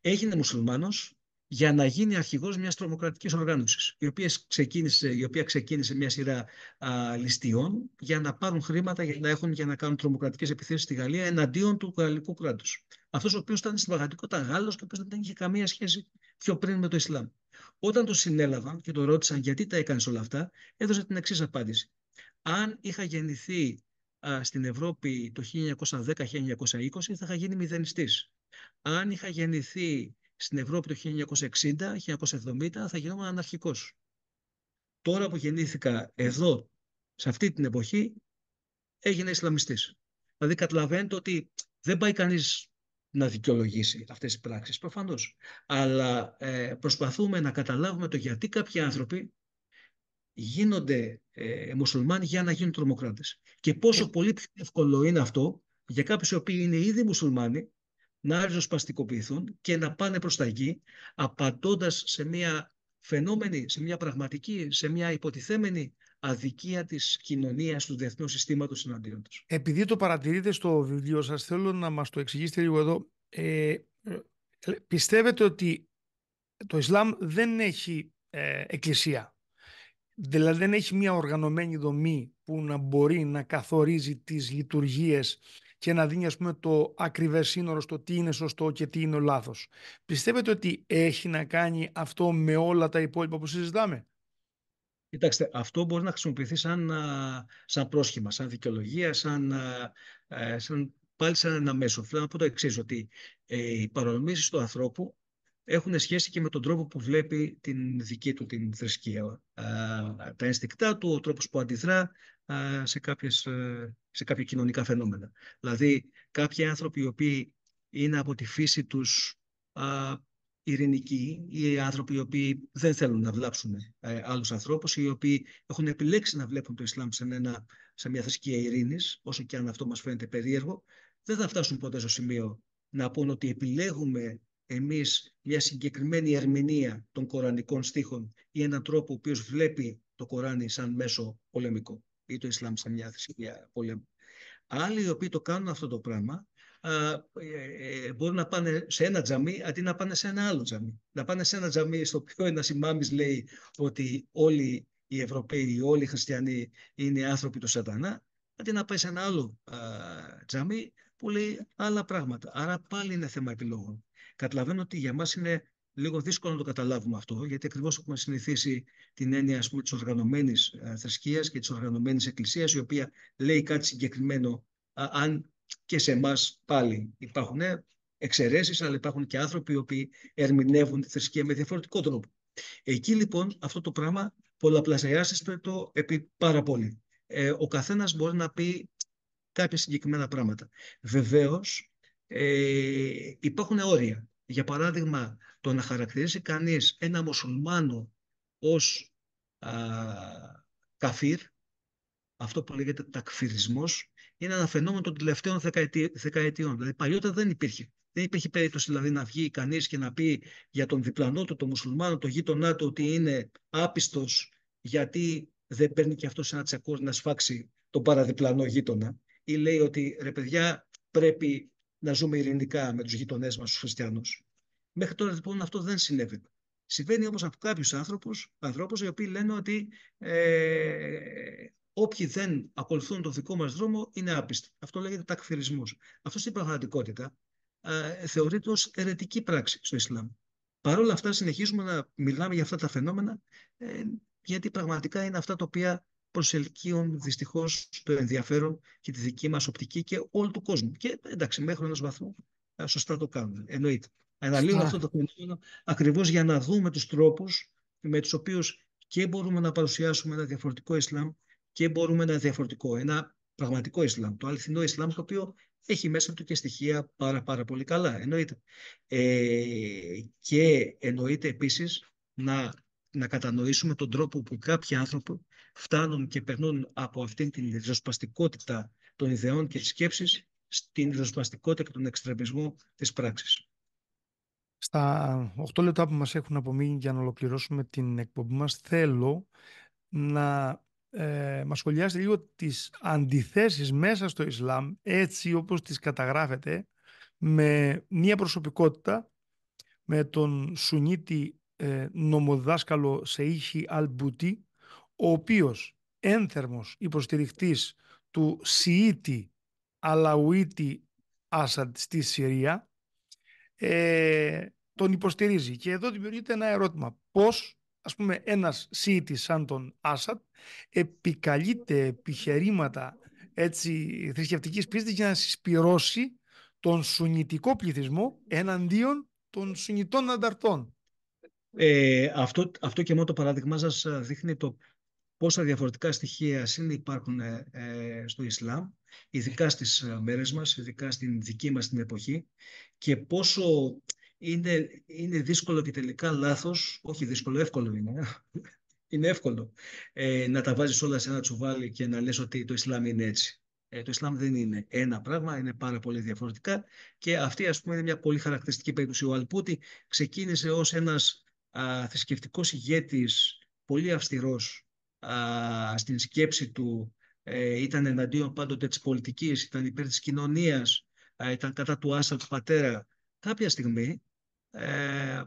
Έγινε μουσουλμάνος, για να γίνει αρχηγός μιας τρομοκρατικής οργάνωσης, η οποία ξεκίνησε, η οποία ξεκίνησε μια σειρά α, ληστείων για να πάρουν χρήματα, για να, έχουν, για να κάνουν τρομοκρατικές επιθέσεις στη Γαλλία εναντίον του γαλλικού κράτους. Αυτός ο οποίος ήταν στην πραγματικότητα Γάλλος και ο οποίος δεν είχε καμία σχέση πιο πριν με το Ισλάμ. Όταν το συνέλαβαν και το ρώτησαν γιατί τα έκανες όλα αυτά, έδωσε την εξής απάντηση. Αν είχα γεννηθεί α, στην Ευρώπη το 1910-1920, θα είχα γίνει μηδενιστής. Αν είχα γεννηθεί στην Ευρώπη το 1960-1970 θα γινόμουν αναρχικός. Τώρα που γεννήθηκα εδώ, σε αυτή την εποχή, έγινε Ισλαμιστής. Δηλαδή καταλαβαίνετε ότι δεν πάει κανείς να δικαιολογήσει αυτές τις πράξεις, προφανώς. Αλλά ε, προσπαθούμε να καταλάβουμε το γιατί κάποιοι άνθρωποι γίνονται ε, μουσουλμάνοι για να γίνουν τρομοκράτες. Και πόσο ε. πολύ πιο εύκολο είναι αυτό για κάποιους οι οποίοι είναι ήδη μουσουλμάνοι να ριζοσπαστικοποιηθούν και να πάνε προς τα γη, απαντώντας σε μια φαινόμενη, σε μια πραγματική, σε μια υποτιθέμενη αδικία της κοινωνίας του διεθνούς συστήματος εναντίον τους. Επειδή το παρατηρείτε στο βιβλίο σας, θέλω να μας το εξηγήσετε λίγο εδώ. Ε, ε πιστεύετε ότι το Ισλάμ δεν έχει ε, εκκλησία; Δηλαδή δεν έχει μια οργανωμένη δομή που να μπορεί να καθορίζει τις λειτουργίες και να δίνει ας πούμε το ακριβές σύνορο στο τι είναι σωστό και τι είναι λάθος. Πιστεύετε ότι έχει να κάνει αυτό με όλα τα υπόλοιπα που συζητάμε; Κοιτάξτε, αυτό μπορεί να χρησιμοποιηθεί σαν, σαν πρόσχημα, σαν δικαιολογία, σαν, ε, σαν, πάλι σαν ένα μέσο. Θέλω να πω το εξής, ότι ε, οι παρονομήσεις του ανθρώπου έχουν σχέση και με τον τρόπο που βλέπει την δική του την θρησκεία. Τα ενστικτά του, ο τρόπος που αντιδρά σε, κάποιες, ε, σε κάποια κοινωνικά φαινόμενα. Δηλαδή, κάποιοι άνθρωποι οι οποίοι είναι από τη φύση τους ειρηνικοί ή άνθρωποι οι οποίοι δεν θέλουν να βλάψουν ε, άλλους ανθρώπους ή οι οποίοι έχουν επιλέξει να βλέπουν το Ισλάμ σε, ένα, σε μια θρησκεία ειρήνης, όσο και αν αυτό μας φαίνεται περίεργο, δεν θα φτάσουν ποτέ στο σημείο να πούν ότι επιλέγουμε εμείς μια συγκεκριμένη ερμηνεία των κορανικών στίχων ή έναν τρόπο ο οποίος βλέπει το Κοράνι σαν μέσο πολεμικό ή το Ισλάμ σαν μια θρησκεία πολέμου. Άλλοι οι οποίοι το κάνουν αυτό το πράγμα ε, ε, μπορούν να πάνε σε ένα τζαμί αντί να πάνε σε ένα άλλο τζαμί. Να πάνε σε ένα τζαμί στο οποίο ένας ημάμις λέει ότι όλοι οι Ευρωπαίοι, όλοι οι χριστιανοί είναι άνθρωποι του σατανά, αντί να πάει σε ένα άλλο α, τζαμί που λέει άλλα πράγματα. Άρα πάλι είναι θέμα επιλογών. Καταλαβαίνω ότι για μας είναι λίγο δύσκολο να το καταλάβουμε αυτό, γιατί ακριβώς έχουμε συνηθίσει την έννοια ας πούμε, της οργανωμένης ε, θρησκείας και της οργανωμένης εκκλησίας, η οποία λέει κάτι συγκεκριμένο, αν και σε εμάς πάλι υπάρχουν εξαιρέσεις, αλλά υπάρχουν και άνθρωποι οι οποίοι ερμηνεύουν τη θρησκεία με διαφορετικό τρόπο. Εκεί λοιπόν αυτό το πράγμα πολλαπλασιάζεται το επί πάρα πολύ. Ε, ο καθένας μπορεί να πει κάποια συγκεκριμένα πράγματα. Βεβαίως ε, υπάρχουν όρια. Για παράδειγμα, το να χαρακτηρίσει κανείς ένα μουσουλμάνο ως α, καφίρ, αυτό που λέγεται τακφυρισμός, είναι ένα φαινόμενο των τελευταίων δεκαετιών. Δηλαδή, παλιότερα δεν υπήρχε. Δεν υπήρχε περίπτωση δηλαδή να βγει κανείς και να πει για τον διπλανό του, τον μουσουλμάνο, τον γείτονά του ότι είναι άπιστος γιατί δεν παίρνει και αυτός ένα τσακούρ να σφάξει τον παραδιπλανό γείτονα. Ή λέει ότι ρε παιδιά, πρέπει να ζούμε ειρηνικά με τους γείτονές μας, τους χριστιανούς. Μέχρι τώρα λοιπόν αυτό δεν συνέβη. Συμβαίνει όμως από κάποιους άνθρωπους, ανθρώπους οι οποίοι λένε ότι ε, όποιοι δεν ακολουθούν τον δικό μας δρόμο είναι άπιστοι. Αυτό λέγεται τακφυρισμός. Αυτό στην πραγματικότητα ε, θεωρείται ως ερετική πράξη στο Ισλάμ. Παρ' όλα αυτά συνεχίζουμε να μιλάμε για αυτά τα φαινόμενα ε, γιατί πραγματικά είναι αυτά τα οποία προσελκύουν δυστυχώς το ενδιαφέρον και τη δική μας οπτική και όλου του κόσμου. Και εντάξει, μέχρι ενός βαθμού ε, σωστά το κάνουν. Εννοείται. Αναλύουμε αυτό το φαινόμενο ακριβώς για να δούμε τους τρόπους με τους οποίους και μπορούμε να παρουσιάσουμε ένα διαφορετικό Ισλάμ και μπορούμε ένα διαφορετικό, ένα πραγματικό Ισλάμ, το αληθινό Ισλάμ, το οποίο έχει μέσα του και στοιχεία πάρα, πάρα πολύ καλά, εννοείται. Ε, και εννοείται επίσης να, να κατανοήσουμε τον τρόπο που κάποιοι άνθρωποι φτάνουν και περνούν από αυτήν την ριζοσπαστικότητα των ιδεών και της σκέψης στην ριζοσπαστικότητα και τον εξτρεμισμό της πράξης. Στα 8 λεπτά που μας έχουν απομείνει για να ολοκληρώσουμε την εκπομπή μας, θέλω να ε, μας σχολιάσετε λίγο τις αντιθέσεις μέσα στο Ισλάμ, έτσι όπως τις καταγράφεται, με μια προσωπικότητα, με τον Σουνίτη ε, νομοδάσκαλο Σεΐχη Αλμπούτι, ο οποίος ένθερμος υποστηριχτής του Σιήτη Αλαουίτη Άσαντ στη Συρία, ε, τον υποστηρίζει. Και εδώ δημιουργείται ένα ερώτημα. Πώς, ας πούμε, ένας Σιήτης σαν τον Άσαντ επικαλείται επιχειρήματα έτσι, θρησκευτικής πίστης για να συσπυρώσει τον σουνητικό πληθυσμό εναντίον των σουνητών ανταρτών; Ε, αυτό, αυτό και μόνο το παράδειγμα σας δείχνει το πόσα διαφορετικά στοιχεία υπάρχουν ε, ε, στο Ισλάμ, ειδικά στις ε, μέρες μας, ειδικά στην δική μας την εποχή και πόσο είναι, είναι δύσκολο και τελικά λάθος, όχι δύσκολο, εύκολο είναι, είναι εύκολο ε, να τα βάζεις όλα σε ένα τσουβάλι και να λες ότι το Ισλάμ είναι έτσι. Ε, το Ισλάμ δεν είναι ένα πράγμα, είναι πάρα πολύ διαφορετικά και αυτή ας πούμε είναι μια πολύ χαρακτηριστική περίπτωση. Ο Αλπούτη ξεκίνησε ως ένας α, θρησκευτικός ηγέτης πολύ αυστηρός α, στην σκέψη του, ε, ήταν εναντίον πάντοτε της πολιτικής, ήταν υπέρ της κοινωνίας, ήταν κατά του Άσα του πατέρα. Κάποια στιγμή ε,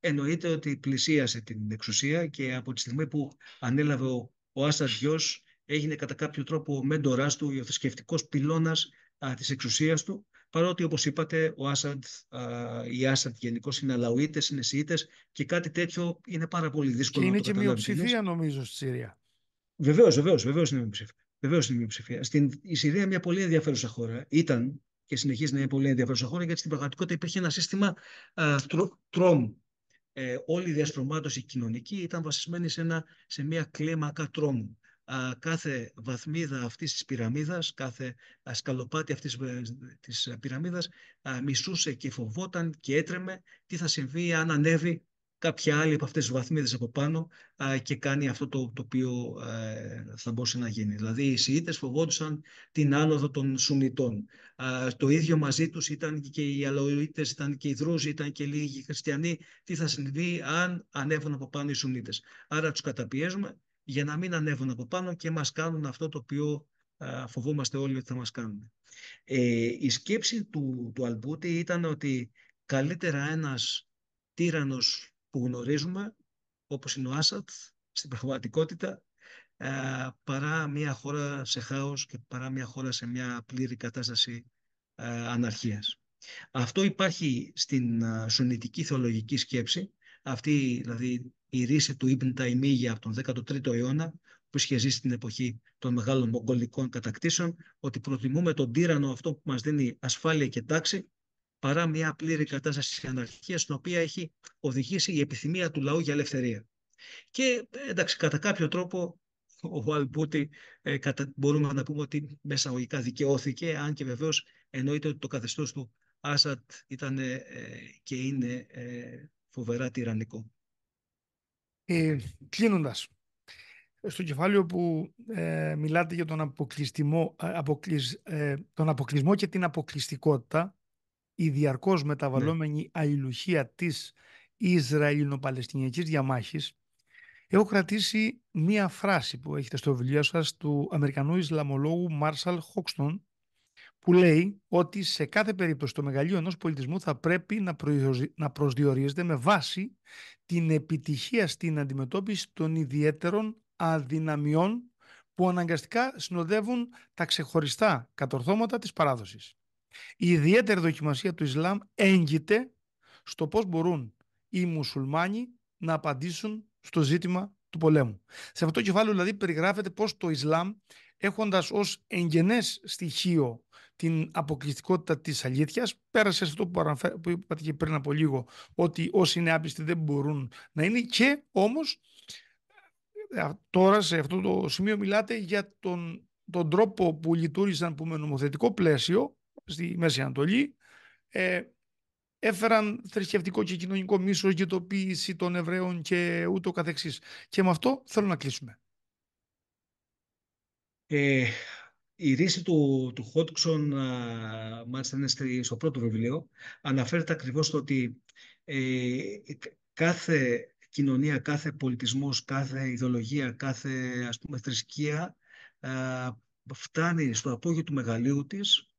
εννοείται ότι πλησίασε την εξουσία και από τη στιγμή που ανέλαβε ο, ο Άσαντ γιος, έγινε κατά κάποιο τρόπο ο μέντοράς του, ο θρησκευτικός πυλώνας α, της εξουσίας του, παρότι όπως είπατε ο Άσαντ, οι Άσαντ γενικώς είναι Αλαουίτες, είναι Σιήτες και κάτι τέτοιο είναι πάρα πολύ δύσκολο και να είναι το και μειοψηφία νομίζω στη Συρία. Βεβαίως, βεβαίως, βεβαίως είναι μειοψηφία. Βεβαίως είναι μειοψηφία. Στην, η Συρία είναι μια πολύ ενδιαφέρουσα χώρα. Ήταν και συνεχίζει να είναι πολύ ενδιαφέρουσα χώρα γιατί στην πραγματικότητα υπήρχε ένα σύστημα α, τρόμου ε, όλη η διαστρωμάτωση κοινωνική ήταν βασισμένη σε, ένα, σε μια κλίμακα τρόμου. Α, κάθε βαθμίδα αυτής της πυραμίδας, κάθε σκαλοπάτι αυτής ε, της πυραμίδας α, μισούσε και φοβόταν και έτρεμε τι θα συμβεί αν ανέβει κάποια άλλη από αυτές τις βαθμίδες από πάνω α, και κάνει αυτό το, το οποίο ε, θα μπορούσε να γίνει. Δηλαδή οι Σιήτες φοβόντουσαν την άνοδο των Σουνιτών. Α, το ίδιο μαζί τους ήταν και οι Αλαουίτες, ήταν και οι Δρούζοι, ήταν και λίγοι Χριστιανοί. Τι θα συμβεί αν ανέβουν από πάνω οι Σουνίτες; Άρα τους καταπιέζουμε για να μην ανέβουν από πάνω και μας κάνουν αυτό το οποίο α, φοβόμαστε όλοι ότι θα μας κάνουν. Ε, η σκέψη του, του Αλμπούτη ήταν ότι καλύτερα ένας τύρανος που γνωρίζουμε, όπως είναι ο Άσαντ, στην πραγματικότητα, ε, παρά μια χώρα σε χάος και παρά μια χώρα σε μια πλήρη κατάσταση ε, αναρχίας. Αυτό υπάρχει στην ε, σουνητική θεολογική σκέψη, αυτή δηλαδή η ρίση του Ιμπν Ταϊμίγια από τον 13ο αιώνα, που είχε ζήσει στην εποχή των μεγάλων μογγολικών κατακτήσεων, ότι προτιμούμε τον τύρανο αυτό που μας δίνει ασφάλεια και τάξη, παρά μια πλήρη κατάσταση αναρχίας στην οποία έχει οδηγήσει η επιθυμία του λαού για ελευθερία. Και εντάξει, κατά κάποιο τρόπο ο Αλμπούτη ε, μπορούμε να πούμε ότι μέσα αγωγικά δικαιώθηκε, αν και βεβαίως εννοείται ότι το καθεστώς του Άσατ ήταν ε, και είναι ε, φοβερά τυραννικό. Ε, κλείνοντας, στο κεφάλαιο που ε, μιλάτε για τον αποκλεισμό, ε, τον αποκλεισμό και την αποκλειστικότητα, η διαρκώς μεταβαλλόμενη ναι. αλληλουχία της Ισραηλινο-Παλαιστινιακής διαμάχης, έχω κρατήσει μία φράση που έχετε στο βιβλίο σας του Αμερικανού Ισλαμολόγου Μάρσαλ Χόξτον, που λέει ότι σε κάθε περίπτωση το μεγαλείο ενός πολιτισμού θα πρέπει να, να προσδιορίζεται με βάση την επιτυχία στην αντιμετώπιση των ιδιαίτερων αδυναμιών που αναγκαστικά συνοδεύουν τα ξεχωριστά κατορθώματα της παράδοσης. Η ιδιαίτερη δοκιμασία του Ισλάμ έγκυται στο πώς μπορούν οι μουσουλμάνοι να απαντήσουν στο ζήτημα του πολέμου. Σε αυτό το κεφάλαιο δηλαδή περιγράφεται πώς το Ισλάμ έχοντας ως εγγενές στοιχείο την αποκλειστικότητα της αλήθειας πέρασε σε αυτό που, που είπατε και πριν από λίγο ότι όσοι είναι άπιστοι δεν μπορούν να είναι και όμως ε, τώρα σε αυτό το σημείο μιλάτε για τον, τον τρόπο που λειτουργήσαν που με νομοθετικό πλαίσιο στη Μέση Ανατολή ε, έφεραν θρησκευτικό και κοινωνικό μίσος, γετοποίηση των Εβραίων και ούτω καθεξής. Και με αυτό θέλω να κλείσουμε. Ε, η ρίση του, του Χότξον, μάλιστα είναι στο πρώτο βιβλίο, αναφέρεται ακριβώς στο ότι ε, κάθε κοινωνία, κάθε πολιτισμός, κάθε ιδεολογία, κάθε ας πούμε θρησκεία φτάνει στο απόγειο του μεγαλείου της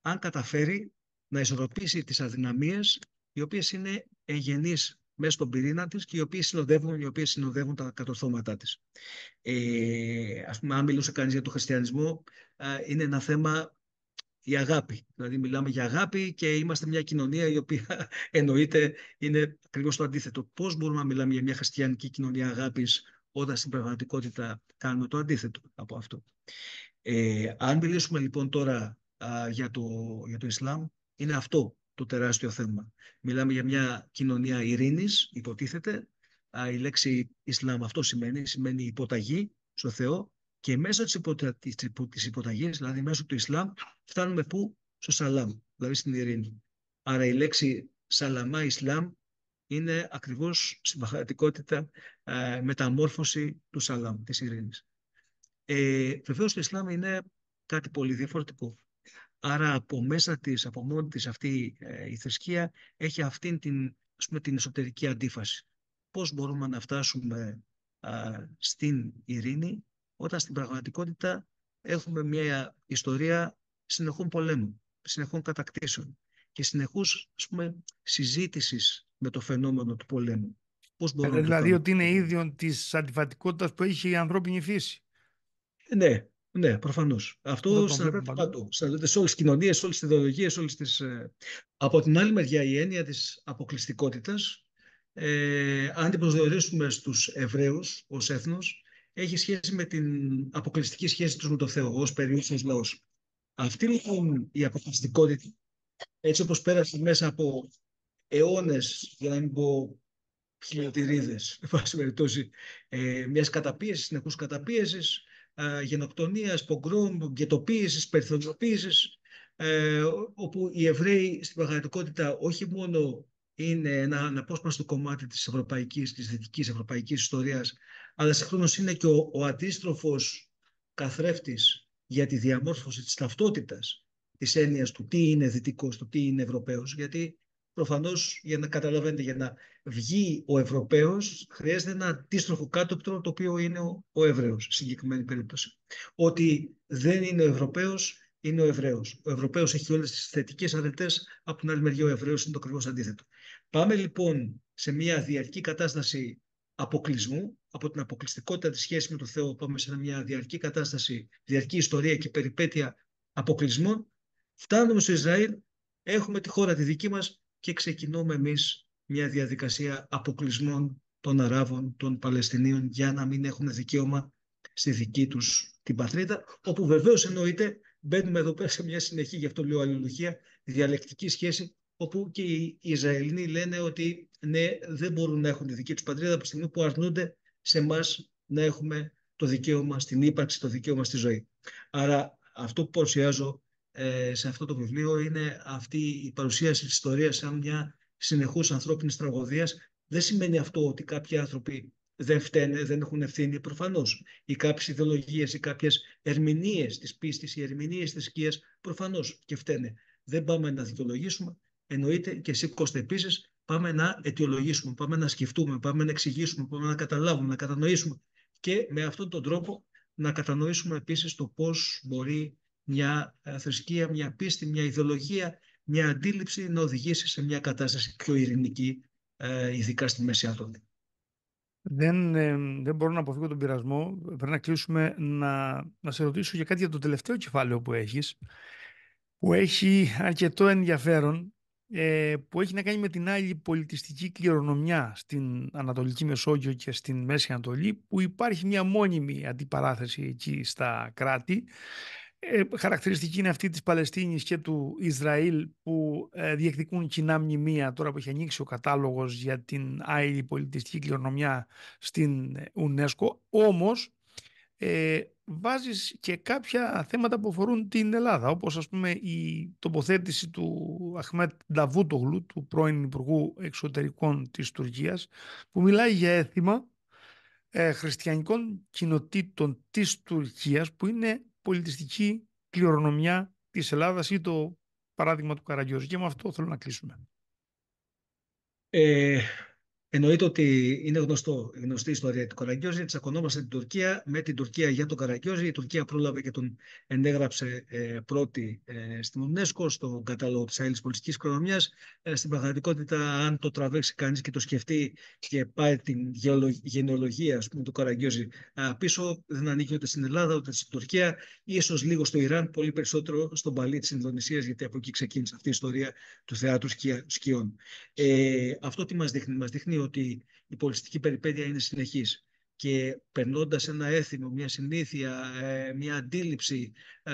αν καταφέρει να ισορροπήσει τις αδυναμίες οι οποίες είναι εγγενείς μέσα στον πυρήνα της και οι οποίες συνοδεύουν, οι οποίες συνοδεύουν τα κατορθώματά της. Ε, ας πούμε, αν μιλούσε κανείς για τον χριστιανισμό, είναι ένα θέμα η αγάπη. Δηλαδή μιλάμε για αγάπη και είμαστε μια κοινωνία η οποία (laughs) εννοείται είναι ακριβώς το αντίθετο. Πώς μπορούμε να μιλάμε για μια χριστιανική κοινωνία αγάπης όταν στην πραγματικότητα κάνουμε το αντίθετο από αυτό; Ε, αν μιλήσουμε λοιπόν τώρα για, το, για το Ισλάμ είναι αυτό το τεράστιο θέμα. Μιλάμε για μια κοινωνία ειρήνης, υποτίθεται. η λέξη Ισλάμ αυτό σημαίνει, σημαίνει υποταγή στο Θεό και μέσω της, υποτα... της υποταγής, δηλαδή μέσω του Ισλάμ, φτάνουμε πού; Στο Σαλάμ, δηλαδή στην ειρήνη. Άρα η λέξη Σαλαμά Ισλάμ είναι ακριβώς στην πραγματικότητα μεταμόρφωση του Σαλάμ, της ειρήνης. Ε, βεβαίως το Ισλάμ είναι κάτι πολύ διαφορετικό. Άρα από μέσα της, από μόνη της αυτή ε, η θρησκεία έχει αυτήν την, ας πούμε, την εσωτερική αντίφαση. Πώς μπορούμε να φτάσουμε στην ειρήνη όταν στην πραγματικότητα έχουμε μια ιστορία συνεχών πολέμων, συνεχών κατακτήσεων και συνεχούς ας πούμε, συζήτησης με το φαινόμενο του πολέμου. Πώς μπορούμε δηλαδή ότι είναι ίδιο της αντιφατικότητας που έχει η ανθρώπινη φύση. Ναι, ναι, προφανώς. Αυτό συναντάται παντού. Συναντάται σε όλες τις κοινωνίες, σε όλες τις ιδεολογίες, όλες τις. Ε, από την άλλη μεριά, η έννοια της αποκλειστικότητας, ε, αν την προσδιορίσουμε στους Εβραίους ως έθνος, έχει σχέση με την αποκλειστική σχέση τους με το Θεό, ως περιούσιο λαός. Αυτή λοιπόν η αποκλειστικότητα, έτσι όπως πέρασε μέσα από αιώνες, για να μην πω χιλιοτηρίδες, (laughs) εν πάση περιπτώσει, ε, μιας καταπίεσης, συνεχούς καταπίεσης, γενοκτονίας, πογκρόμ, γκαιτοποίησης, περιθωριοποίησης, ε, όπου οι Εβραίοι στην πραγματικότητα όχι μόνο είναι ένα αναπόσπαστο κομμάτι της ευρωπαϊκής, της δυτικής ευρωπαϊκής ιστορίας, αλλά συγχρόνως είναι και ο, ο αντίστροφος καθρέφτης για τη διαμόρφωση της ταυτότητας της έννοιας του τι είναι δυτικός, του τι είναι Ευρωπαίος, γιατί προφανώς για να καταλαβαίνετε, για να βγει ο Ευρωπαίος χρειάζεται ένα αντίστροφο κάτωπτρο το οποίο είναι ο, ο Εβραίος, σε συγκεκριμένη περίπτωση. Ότι δεν είναι ο Ευρωπαίος, είναι ο Εβραίος. Ο Ευρωπαίος έχει όλες τις θετικές αρετές, από την άλλη μεριά ο Εβραίος είναι το ακριβώς αντίθετο. Πάμε λοιπόν σε μια διαρκή κατάσταση αποκλεισμού, από την αποκλειστικότητα της σχέσης με τον Θεό πάμε σε μια διαρκή κατάσταση, διαρκή ιστορία και περιπέτεια αποκλεισμών. Φτάνουμε στο Ισραήλ, έχουμε τη χώρα τη δική μας και ξεκινούμε εμείς μια διαδικασία αποκλεισμών των Αράβων, των Παλαιστινίων για να μην έχουν δικαίωμα στη δική τους την πατρίδα, όπου βεβαίως εννοείται μπαίνουμε εδώ πέρα σε μια συνεχή, γι' αυτό λέω αλληλουχία, διαλεκτική σχέση, όπου και οι Ισραηλοί λένε ότι ναι, δεν μπορούν να έχουν τη δική τους πατρίδα από τη στιγμή που αρνούνται σε εμάς να έχουμε το δικαίωμα στην ύπαρξη, το δικαίωμα στη ζωή. Άρα αυτό που παρουσιάζω ε, σε αυτό το βιβλίο είναι αυτή η παρουσίαση της ιστορίας σαν μια συνεχούς ανθρώπινης τραγωδίας. Δεν σημαίνει αυτό ότι κάποιοι άνθρωποι δεν φταίνε, δεν έχουν ευθύνη προφανώς. Ή κάποιες ιδεολογίες ή κάποιες ερμηνείες της πίστης ή ερμηνείες της σκίας προφανώς και φταίνε. Δεν πάμε να δικαιολογήσουμε, εννοείται και εσύ Κώστα επίσης, πάμε να αιτιολογήσουμε, πάμε να σκεφτούμε, πάμε να εξηγήσουμε, πάμε να καταλάβουμε, να κατανοήσουμε και με αυτόν τον τρόπο να κατανοήσουμε επίσης το πώς μπορεί μια ε, θρησκεία, μια πίστη, μια ιδεολογία, μια αντίληψη να οδηγήσει σε μια κατάσταση πιο ειρηνική, ε, ειδικά στη Μέση Ανατολή. Δεν, ε, δεν μπορώ να αποφύγω τον πειρασμό. Πρέπει να κλείσουμε να, να σε ρωτήσω για κάτι για το τελευταίο κεφάλαιο που έχεις, που έχει αρκετό ενδιαφέρον, που έχει να κάνει με την άλλη πολιτιστική κληρονομιά στην Ανατολική Μεσόγειο και στην Μέση Ανατολή, που υπάρχει μια μόνιμη αντιπαράθεση εκεί στα κράτη ε, χαρακτηριστική είναι αυτή της Παλαιστίνης και του Ισραήλ που ε, διεκδικούν κοινά μνημεία τώρα που έχει ανοίξει ο κατάλογος για την άειλη πολιτιστική κληρονομιά στην UNESCO. Όμως ε, βάζεις και κάποια θέματα που αφορούν την Ελλάδα όπως ας πούμε η τοποθέτηση του Αχμέτ Νταβούτογλου του πρώην Υπουργού Εξωτερικών της Τουρκίας που μιλάει για έθιμα ε, χριστιανικών κοινοτήτων της Τουρκίας που είναι πολιτιστική κληρονομιά της Ελλάδας ή το παράδειγμα του Καραγκιόζη. Και με αυτό θέλω να κλείσουμε. Ε, Εννοείται ότι είναι γνωστό, γνωστή η ιστορία του Καραγκιόζη. Τσακωνόμαστε την Τουρκία με την Τουρκία για τον Καραγκιόζη. Η Τουρκία πρόλαβε και τον ενέγραψε ε, πρώτη ε, στην UNESCO, στον κατάλογο της Αίλη Πολιτικής Οικονομία. Ε, στην πραγματικότητα, αν το τραβέξει κανείς και το σκεφτεί και πάει την γενεολογία ας πούμε, του Καραγκιόζη πίσω, δεν ανήκει ούτε στην Ελλάδα ούτε στην Τουρκία, ίσως λίγο στο Ιράν, πολύ περισσότερο στον Παλί της Ινδονησίας, γιατί από εκεί ξεκίνησε αυτή η ιστορία του θεάτρου σκιών. Ε, αυτό τι μας δείχνει, μας δείχνει ότι η πολιτιστική περιπέτεια είναι συνεχής και περνώντας ένα έθιμο, μια συνήθεια, ε, μια αντίληψη, ε,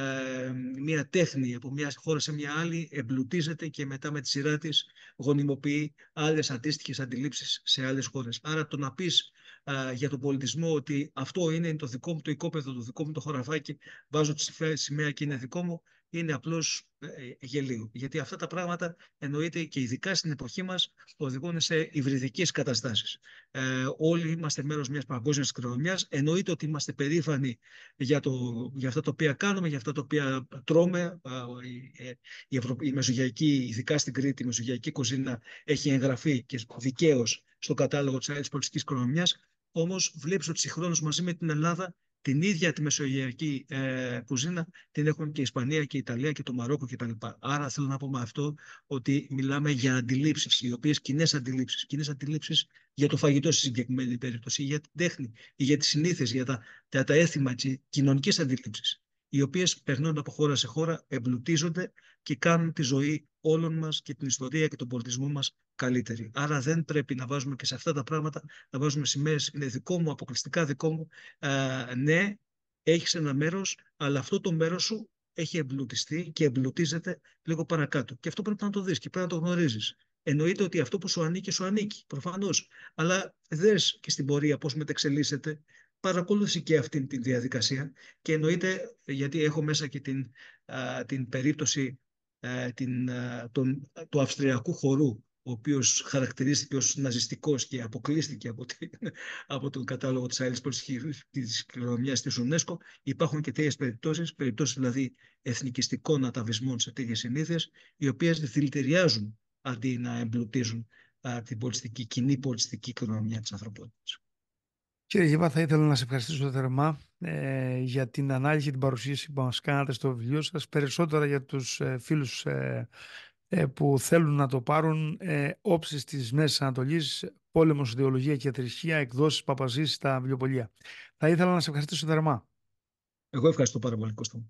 μια τέχνη από μια χώρα σε μια άλλη, εμπλουτίζεται και μετά με τη σειρά της γονιμοποιεί άλλες αντίστοιχες αντιλήψεις σε άλλες χώρες. Άρα το να πεις ε, για τον πολιτισμό ότι αυτό είναι το δικό μου το οικόπεδο, το δικό μου το χωραφάκι, βάζω τη σημαία και είναι δικό μου, είναι απλώς ε, γελίο. Γιατί αυτά τα πράγματα εννοείται και ειδικά στην εποχή μας οδηγούν σε υβριδικές καταστάσεις. Ε, όλοι είμαστε μέρος μιας παγκόσμιας κληρονομιάς. Εννοείται ότι είμαστε περήφανοι για, το, για αυτά τα οποία κάνουμε, για αυτά τα οποία τρώμε. Η, η, Ευρω... η Μεσογειακή, ειδικά στην Κρήτη, η Μεσογειακή κουζίνα έχει εγγραφεί και δικαίως στο κατάλογο της Αγίας Πολιτικής Κληρονομιάς. Όμως βλέπεις ότι συγχρόνως μαζί με την Ελλάδα την ίδια τη μεσογειακή ε, κουζίνα την έχουν και η Ισπανία και η Ιταλία και το Μαρόκο κτλ. Άρα θέλω να πω με αυτό ότι μιλάμε για αντιλήψεις, οι οποίες κοινές αντιλήψεις. Κοινές αντιλήψεις για το φαγητό στη συγκεκριμένη περίπτωση, για την τέχνη, για τις συνήθειες, για τα, τα, τα έθιμα, κοινωνικές αντιλήψεις οι οποίες περνούν από χώρα σε χώρα, εμπλουτίζονται και κάνουν τη ζωή όλων μας και την ιστορία και τον πολιτισμό μας καλύτερη. Άρα δεν πρέπει να βάζουμε και σε αυτά τα πράγματα, να βάζουμε σημαίες, είναι δικό μου, αποκλειστικά δικό μου. Α, ναι, έχεις ένα μέρος, αλλά αυτό το μέρος σου έχει εμπλουτιστεί και εμπλουτίζεται λίγο παρακάτω. Και αυτό πρέπει να το δεις και πρέπει να το γνωρίζεις. Εννοείται ότι αυτό που σου ανήκει, σου ανήκει, προφανώς. Αλλά δες και στην πορεία πώς μετεξελίσσεται, παρακολούθησε και αυτή τη διαδικασία και εννοείται, γιατί έχω μέσα και την, την περίπτωση την, τον, του αυστριακού χορού, ο οποίος χαρακτηρίστηκε ως ναζιστικός και αποκλείστηκε από, την, (laughs) από τον κατάλογο της άλλης της κληρονομιάς της UNESCO, υπάρχουν και τέτοιες περιπτώσεις, περιπτώσεις δηλαδή εθνικιστικών αταβισμών σε τέτοιες συνήθειες, οι οποίες δηλητηριάζουν αντί να εμπλουτίζουν την πολιτιστική, κοινή πολιτιστική κληρονομιά της ανθρωπότητας. Κύριε Γεβά, θα ήθελα να σε ευχαριστήσω θερμά ε, για την ανάλυση, την παρουσίαση που μας κάνατε στο βιβλίο σας, περισσότερα για τους ε, φίλους ε, ε, που θέλουν να το πάρουν ε, όψεις της Μέσης Ανατολής, πόλεμος, ιδεολογία και θρησκεία, εκδόσεις Παπαζής στα βιβλιοπολία. Θα ήθελα να σε ευχαριστήσω θερμά. Εγώ ευχαριστώ πάρα πολύ, Κώστα.